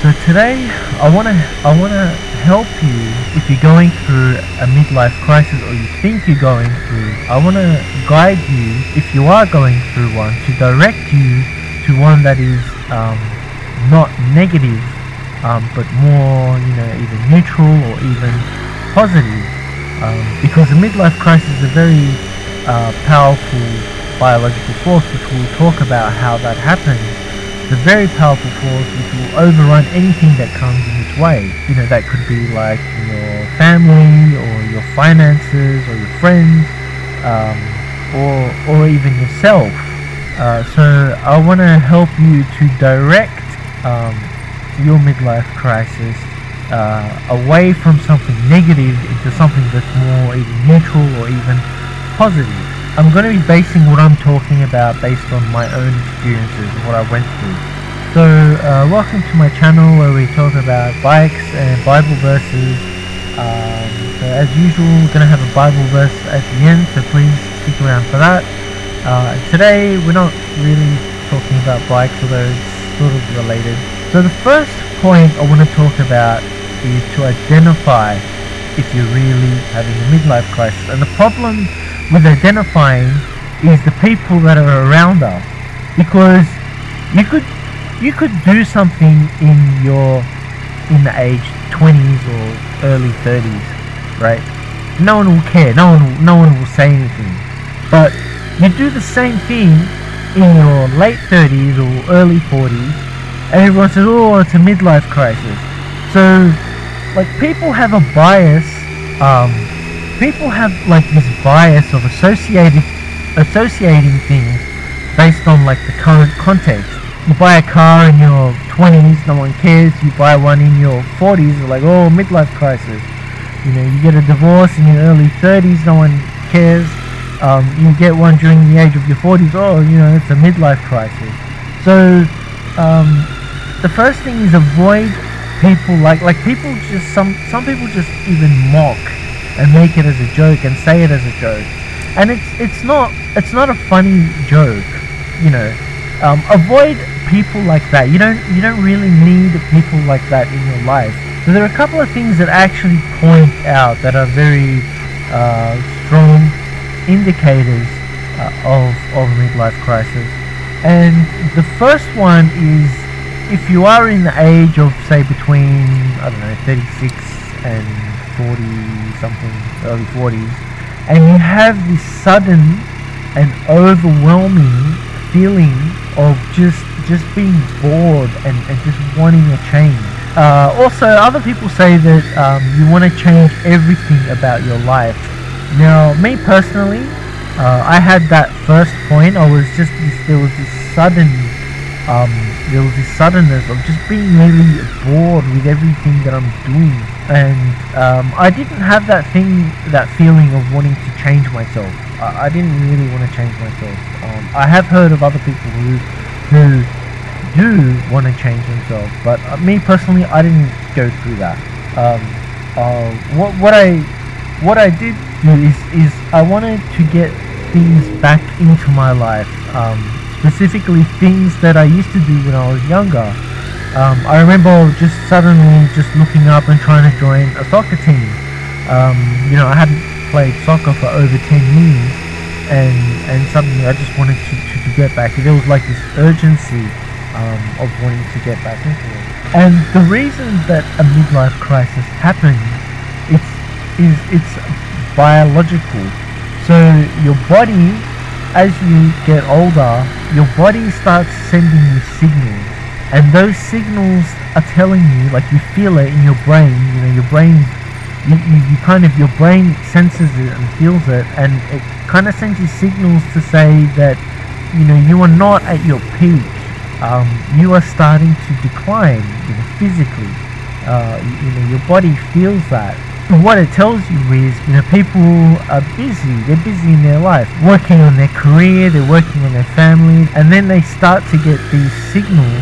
So today I wanna I wanna help you if you're going through a midlife crisis or you think you're going through. I wanna guide you if you are going through one to direct you to one that is um, not negative, um, but more you know either neutral or even positive. Um, because a midlife crisis is a very uh, powerful biological force, which we'll talk about how that happens a very powerful force which will overrun anything that comes in its way. You know, that could be like your family or your finances or your friends um, or, or even yourself. Uh, so I want to help you to direct um, your midlife crisis uh, away from something negative into something that's more either neutral or even positive. I'm going to be basing what I'm talking about based on my own experiences and what I went through. So, uh, welcome to my channel where we talk about bikes and Bible verses. Um, so, as usual, we're going to have a Bible verse at the end, so please stick around for that. Uh, today, we're not really talking about bikes, although it's sort of related. So, the first point I want to talk about is to identify if you're really having a midlife crisis. And the problem with identifying is the people that are around us. Because you could you could do something in your in the age 20s or early 30s right? No one will care. No one will, no one will say anything. But you do the same thing in your late 30s or early 40s and everyone says oh it's a midlife crisis. So like people have a bias um, people have like this bias of associating associating things based on like the current context. You buy a car in your 20s, no one cares. You buy one in your 40s, like oh midlife crisis. You know, you get a divorce in your early 30s, no one cares. Um, you get one during the age of your 40s, oh you know it's a midlife crisis. So um, the first thing is avoid people like like people just some some people just even mock and make it as a joke and say it as a joke. And it's it's not it's not a funny joke, you know. Um, avoid people like that. You don't you don't really need people like that in your life. So there are a couple of things that actually point out that are very uh, strong indicators uh, of of midlife crisis. And the first one is if you are in the age of say between I don't know 36 and 40 something, early 40s, and you have this sudden and overwhelming feeling of just just being bored and, and just wanting a change. Uh, also, other people say that um, you want to change everything about your life. Now, me personally, uh, I had that first point. I was just this, there was this sudden um, there was this suddenness of just being really bored with everything that I'm doing and um, I didn't have that thing, that feeling of wanting to change myself. I, I didn't really want to change myself. Um, I have heard of other people who who do want to change themselves, but uh, me personally, I didn't go through that. Um, uh, what what I what I did do is is I wanted to get things back into my life, um, specifically things that I used to do when I was younger. Um, I remember just suddenly just looking up and trying to join a soccer team. Um, you know, I hadn't played soccer for over 10 years and and suddenly I just wanted to, to, to get back. There was like this urgency um, of wanting to get back into it. And the reason that a midlife crisis happens it's, is it's biological. So your body, as you get older, your body starts sending you signals. And those signals are telling you like you feel it in your brain you know your brain you, you, you kind of your brain senses it and feels it and it kind of sends you signals to say that you know you are not at your peak. Um, you are starting to decline you know, physically. Uh, you, you know your body feels that what it tells you is, you know, people are busy. They're busy in their life, working on their career, they're working on their families, and then they start to get these signals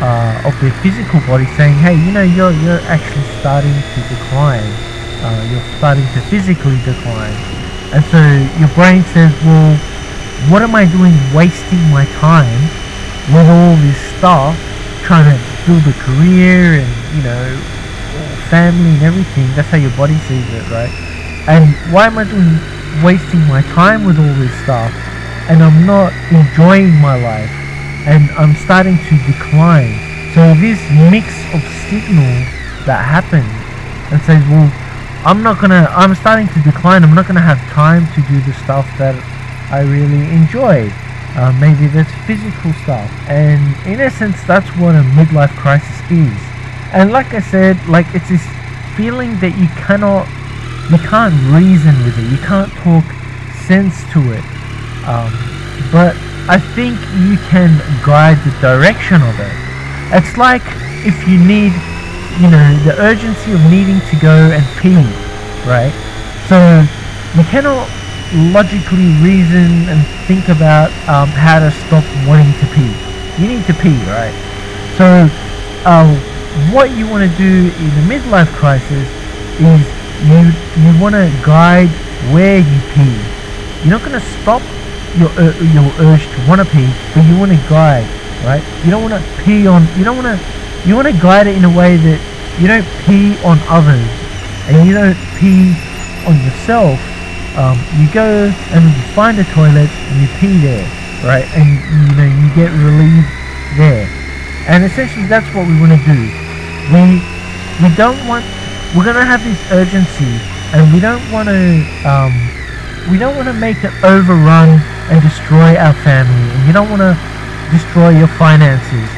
uh, of their physical body saying, hey, you know, you're, you're actually starting to decline. Uh, you're starting to physically decline. And so your brain says, well, what am I doing wasting my time with all this stuff trying to build a career and you know family and everything. That's how your body sees it, right? And why am I doing wasting my time with all this stuff? And I'm not enjoying my life, and I'm starting to decline. So this mix of signals that happen and says, well, I'm not gonna. I'm starting to decline. I'm not gonna have time to do the stuff that I really enjoy. Uh, maybe that's physical stuff, and in essence, that's what a midlife crisis is. And like I said, like it's this feeling that you cannot, you can't reason with it. You can't talk sense to it. Um, but I think you can guide the direction of it. It's like if you need, you know, the urgency of needing to go and pee, right? So you cannot logically reason and think about um, how to stop wanting to pee. You need to pee, right? So uh, what you want to do in a midlife crisis is you you want to guide where you pee. You're not going to stop your uh, your urge to want to pee, but you want to guide, right? You don't want to pee on. You don't want to. You want to guide it in a way that you don't pee on others, and you don't pee on yourself. Um, you go and you find a toilet and you pee there, right? And you know you get relieved there. And essentially, that's what we want to do. We we don't want. We're gonna have this urgency, and we don't want to. Um, we don't want to make it overrun and destroy our family. And you don't want to destroy your finances.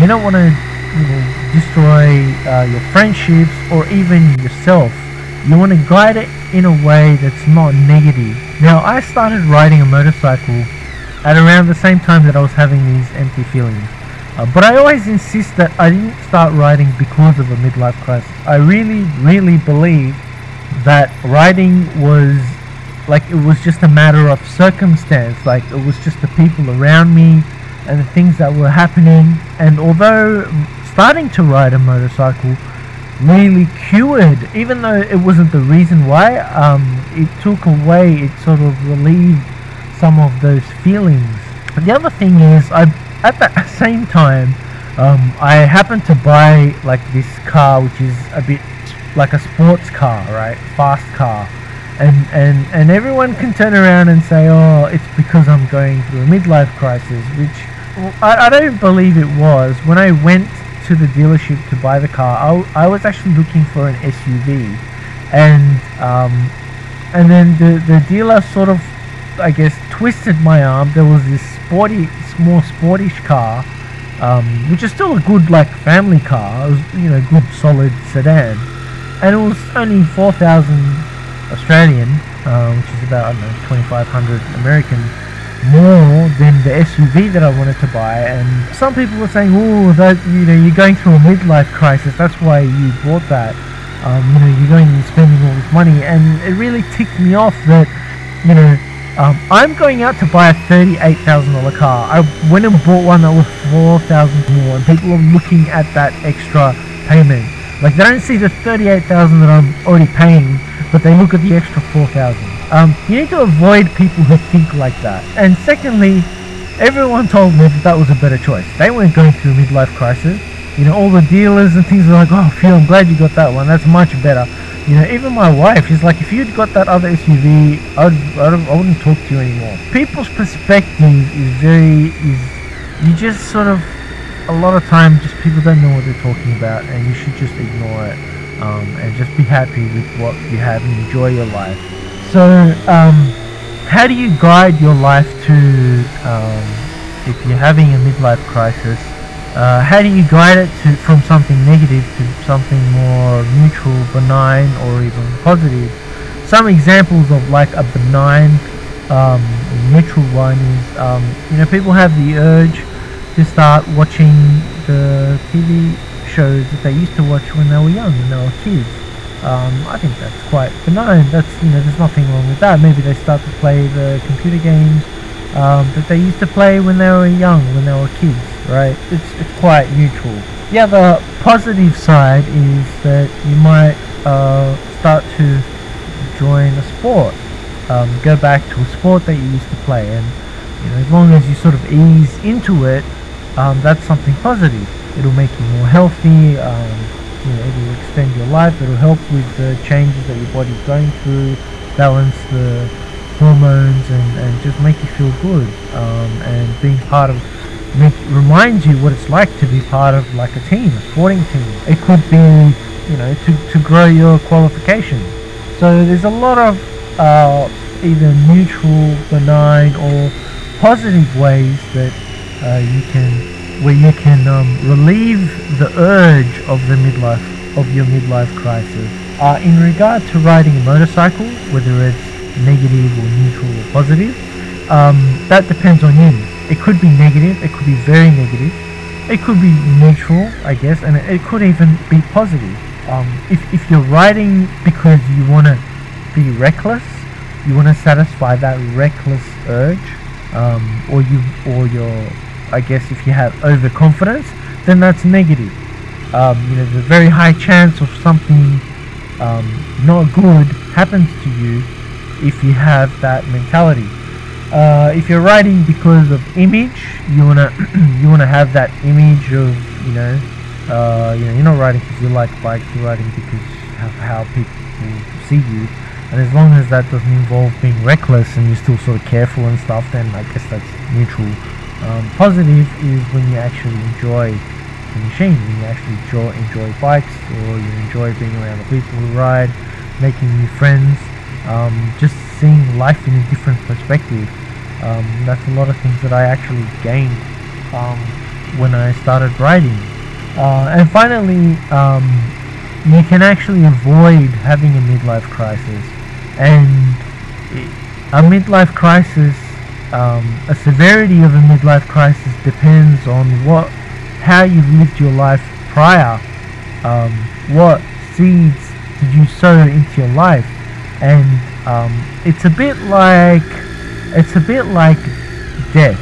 You don't want to you know, destroy uh, your friendships or even yourself. You want to guide it in a way that's not negative. Now, I started riding a motorcycle at around the same time that I was having these empty feelings. Uh, but I always insist that I didn't start riding because of a midlife crisis. I really, really believe that riding was like it was just a matter of circumstance. Like it was just the people around me and the things that were happening. And although starting to ride a motorcycle really cured, even though it wasn't the reason why, um, it took away, it sort of relieved some of those feelings. But the other thing is, I at the same time, um, I happened to buy like this car, which is a bit like a sports car, right? Fast car. And, and, and everyone can turn around and say, oh, it's because I'm going through a midlife crisis, which I, I don't believe it was. When I went to the dealership to buy the car, I, I was actually looking for an SUV. And, um, and then the, the dealer sort of, I guess, twisted my arm. There was this sporty, more sportish car, um, which is still a good like family car. Was, you know, good solid sedan, and it was only four thousand Australian, uh, which is about I don't know twenty five hundred American more than the SUV that I wanted to buy. And some people were saying, "Oh, that you know, you're going through a midlife crisis. That's why you bought that. Um, you know, you're going and spending all this money." And it really ticked me off that you know um, I'm going out to buy a $38,000 car. I went and bought one that was 4000 more and people are looking at that extra payment. Like they don't see the 38000 that I'm already paying, but they look at the extra 4000 um, You need to avoid people who think like that. And secondly, everyone told me that that was a better choice. They weren't going through a midlife crisis. You know, all the dealers and things were like, oh, Phil, I'm glad you got that one. That's much better. You know, even my wife, she's like, if you'd got that other SUV, I'd, I'd, I wouldn't talk to you anymore. People's perspective is very, is, you just sort of, a lot of time, just people don't know what they're talking about, and you should just ignore it, um, and just be happy with what you have and enjoy your life. So, um, how do you guide your life to, um, if you're having a midlife crisis, uh, how do you guide it to from something negative to something more neutral, benign, or even positive? Some examples of like a benign, um, neutral one is um, you know people have the urge to start watching the TV shows that they used to watch when they were young, when they were kids. Um, I think that's quite benign. That's you know there's nothing wrong with that. Maybe they start to play the computer games um, that they used to play when they were young, when they were kids, right? It's, it's quite neutral. The other positive side is that you might uh, start to join a sport, um, go back to a sport that you used to play, and you know as long as you sort of ease into it, um, that's something positive. It'll make you more healthy. Um, you know, it'll extend your life. It'll help with the changes that your body's going through, balance the hormones, and, and just make you feel good. Um, and being part of make, reminds you what it's like to be part of like a team, a sporting team. It could be, you know, to, to grow your qualification. So there's a lot of uh, either neutral, benign, or positive ways that uh, you can, where you can um, relieve the urge of the midlife, of your midlife crisis. Uh, in regard to riding a motorcycle, whether it's negative or neutral or positive, um, that depends on you. It could be negative, it could be very negative, it could be neutral, I guess, and it could even be positive. Um, if, if you're riding because you want to be reckless, you want to satisfy that reckless urge, um, or you or your, I guess if you have overconfidence, then that's negative. Um, you know, there's a very high chance of something um, not good happens to you if you have that mentality. Uh, if you're riding because of image, you wanna you wanna have that image of you know, uh, you know, you're not riding because you like bikes. You're riding because of how people see you. And as long as that doesn't involve being reckless and you're still sort of careful and stuff, then I guess that's neutral. Um, positive is when you actually enjoy the machine, when you actually enjoy, enjoy bikes or you enjoy being around the people who ride, making new friends, um, just seeing life in a different perspective. Um, that's a lot of things that I actually gained um, when I started writing. Uh, and finally, um, you can actually avoid having a midlife crisis. And a midlife crisis, um, a severity of a midlife crisis depends on what, how you've lived your life prior. Um, what seeds did you sow into your life? And um, it's a bit like it's a bit like death.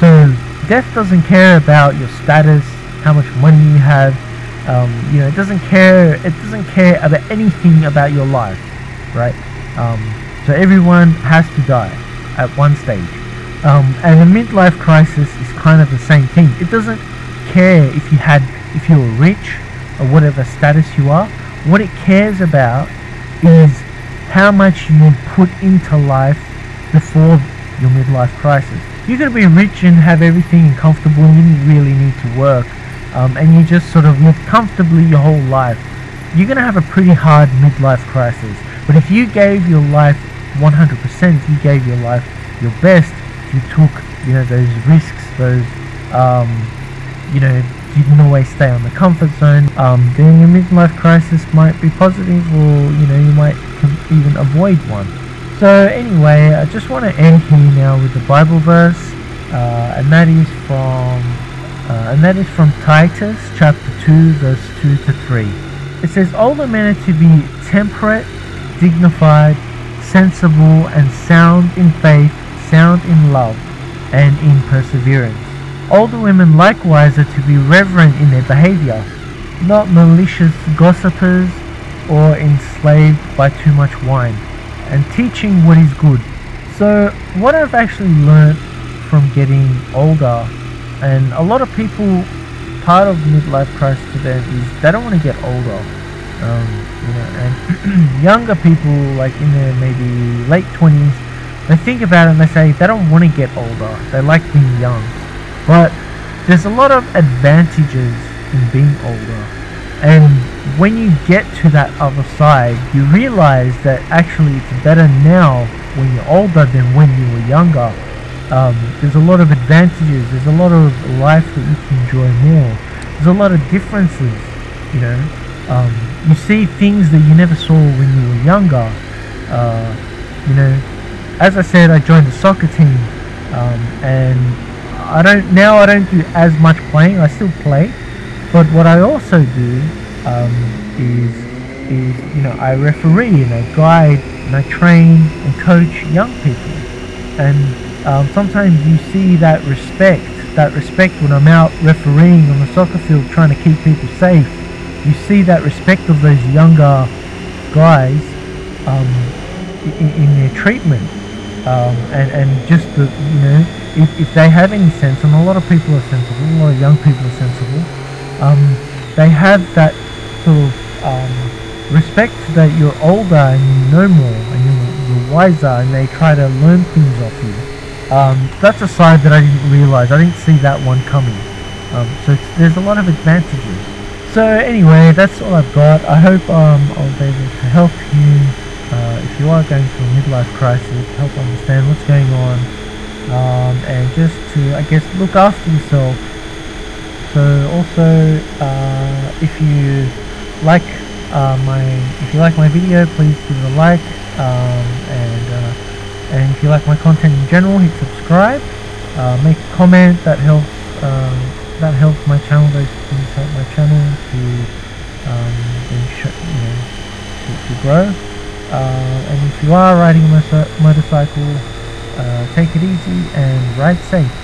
So death doesn't care about your status, how much money you have. Um, you know, it doesn't care. It doesn't care about anything about your life, right? Um, so everyone has to die at one stage. Um, and a midlife crisis is kind of the same thing. It doesn't care if you had, if you were rich or whatever status you are. What it cares about is how much you put into life before your midlife crisis. You're going to be rich and have everything and comfortable and you didn't really need to work um, and you just sort of live comfortably your whole life. You're going to have a pretty hard midlife crisis. But if you gave your life 100%, you gave your life your best, you took, you know, those risks, those, um, you know, you didn't always stay on the comfort zone, um, then your midlife crisis might be positive or, you know, you might even avoid one. So anyway, I just want to end here now with the Bible verse, uh, and that is from uh, and that is from Titus chapter 2 verse 2 to 3. It says, All the men are to be temperate, dignified, sensible, and sound in faith, sound in love, and in perseverance. The women likewise are to be reverent in their behavior, not malicious gossipers or enslaved by too much wine and teaching what is good. So what I've actually learned from getting older, and a lot of people, part of midlife crisis them is they don't want to get older. Um, you know, and younger people, like in their maybe late twenties, they think about it and they say they don't want to get older. They like being young, but there's a lot of advantages in being older, and when you get to that other side, you realize that actually it's better now when you're older than when you were younger. Um, there's a lot of advantages. There's a lot of life that you can enjoy more. There's a lot of differences. You know, um, you see things that you never saw when you were younger. Uh, you know, as I said, I joined the soccer team, um, and I don't now. I don't do as much playing. I still play, but what I also do um, is is you know I referee and I guide and I train and coach young people, and um, sometimes you see that respect, that respect when I'm out refereeing on the soccer field trying to keep people safe. You see that respect of those younger guys um, in, in, their treatment, um, and and just the you know if, if they have any sense, and a lot of people are sensible, a lot of young people are sensible, um, they have that sort of um, respect that you're older and you know more and you're, you're wiser, and they try to learn things off you. Um, that's a side that I didn't realize. I didn't see that one coming. Um, so there's a lot of advantages. So anyway, that's all I've got. I hope um, I was able to help you uh, if you are going through a midlife crisis, help understand what's going on, um, and just to, I guess, look after yourself. So also, uh, if you like uh, my, if you like my video, please give it a like, um, and uh, and if you like my content in general, hit subscribe, uh, make a comment. That helps. Um, that helps my channel. Those things help my channel to um, you know to, to grow. Uh, and if you are riding a motorcycle, uh, take it easy and ride safe.